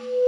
you